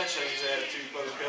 Te se vizeltünk magad.